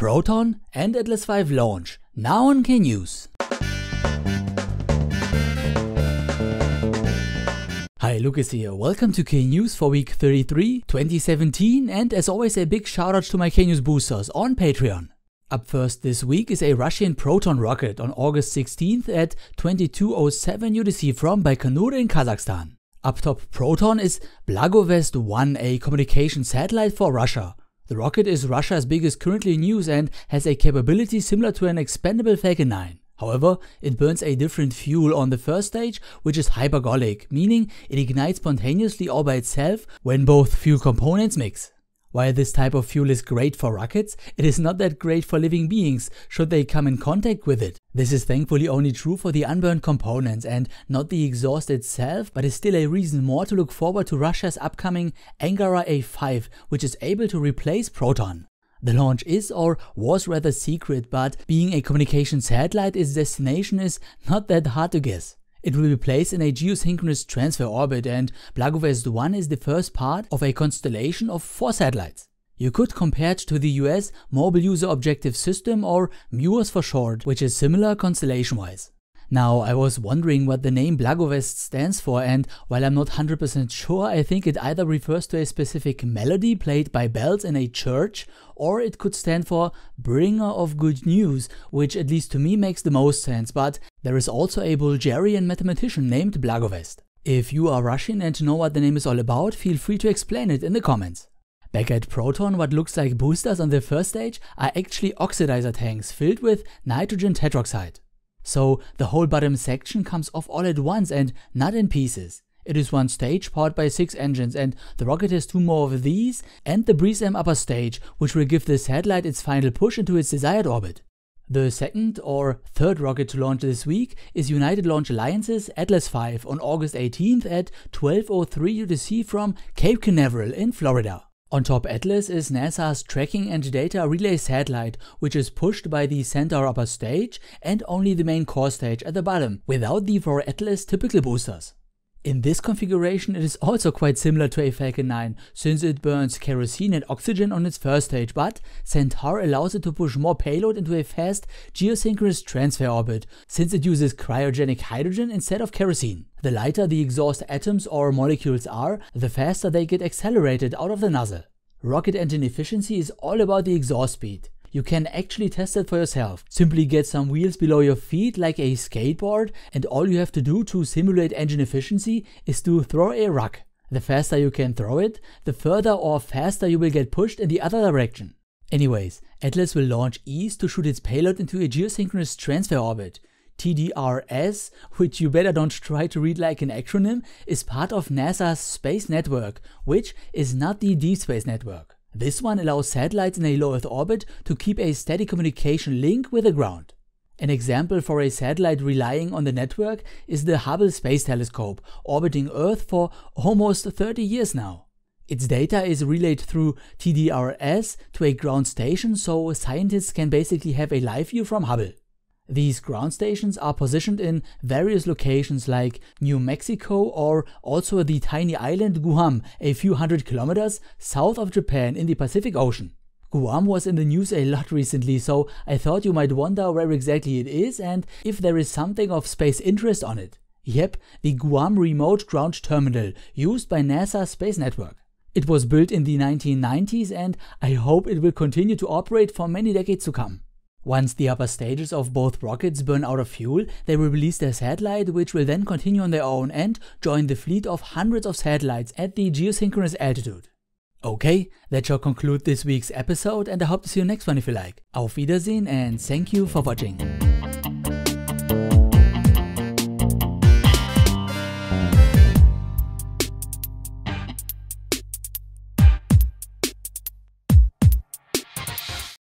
Proton and Atlas V launch, now on K News. Hi, Lukas here. Welcome to K News for week 33, 2017, and as always, a big shout out to my K News boosters on Patreon. Up first this week is a Russian Proton rocket on August 16th at 2207 UTC from Baikonur in Kazakhstan. Up top Proton is Blagovest 1, a communication satellite for Russia. The rocket is Russia's biggest currently in use and has a capability similar to an expendable Falcon 9. However, it burns a different fuel on the first stage, which is hypergolic, meaning it ignites spontaneously all by itself when both fuel components mix. While this type of fuel is great for rockets, it is not that great for living beings should they come in contact with it. This is thankfully only true for the unburned components and not the exhaust itself, but is still a reason more to look forward to Russia's upcoming Angara A5, which is able to replace Proton. The launch is or was rather secret, but being a communication satellite, its destination is not that hard to guess. It will be placed in a geosynchronous transfer orbit and Blagovest 1 is the first part of a constellation of four satellites. You could compare it to the US Mobile User Objective System or MUOS for short, which is similar constellation wise. Now, I was wondering what the name Blagovest stands for, and while I'm not 100% sure, I think it either refers to a specific melody played by bells in a church, or it could stand for Bringer of Good News, which at least to me makes the most sense, but there is also a Bulgarian mathematician named Blagovest. If you are Russian and know what the name is all about, feel free to explain it in the comments. Back at Proton, what looks like boosters on the first stage are actually oxidizer tanks filled with nitrogen tetroxide. So the whole bottom section comes off all at once and not in pieces. It is one stage powered by 6 engines and the rocket has two more of these and the BreezeM upper stage which will give the satellite its final push into its desired orbit. The second or third rocket to launch this week is United Launch Alliance's Atlas V on August 18th at 12.03 UTC from Cape Canaveral in Florida. On top Atlas is NASA's Tracking and Data Relay satellite, which is pushed by the Centaur upper stage and only the main core stage at the bottom, without the for Atlas typical boosters. In this configuration it is also quite similar to a Falcon 9, since it burns kerosene and oxygen on its first stage, but Centaur allows it to push more payload into a fast geosynchronous transfer orbit, since it uses cryogenic hydrogen instead of kerosene. The lighter the exhaust atoms or molecules are, the faster they get accelerated out of the nozzle. Rocket engine efficiency is all about the exhaust speed. You can actually test it for yourself. Simply get some wheels below your feet like a skateboard and all you have to do to simulate engine efficiency is to throw a rock. The faster you can throw it, the further or faster you will get pushed in the other direction. Anyways, Atlas will launch east to shoot its payload into a geosynchronous transfer orbit. TDRS, which you better don't try to read like an acronym, is part of NASA's Space Network, which is not the Deep Space Network. This one allows satellites in a low Earth orbit to keep a steady communication link with the ground. An example for a satellite relying on the network is the Hubble Space Telescope, orbiting Earth for almost 30 years now. Its data is relayed through TDRS to a ground station so scientists can basically have a live view from Hubble. These ground stations are positioned in various locations like New Mexico or also the tiny island Guam a few hundred kilometers south of Japan in the Pacific Ocean. Guam was in the news a lot recently, so I thought you might wonder where exactly it is and if there is something of space interest on it. Yep, the Guam Remote Ground Terminal, used by NASA's space network. It was built in the 1990s and I hope it will continue to operate for many decades to come. Once the upper stages of both rockets burn out of fuel, they will release their satellite, which will then continue on their own and join the fleet of hundreds of satellites at the geosynchronous altitude. Okay, that shall conclude this week's episode and I hope to see you next one if you like. Auf Wiedersehen and thank you for watching.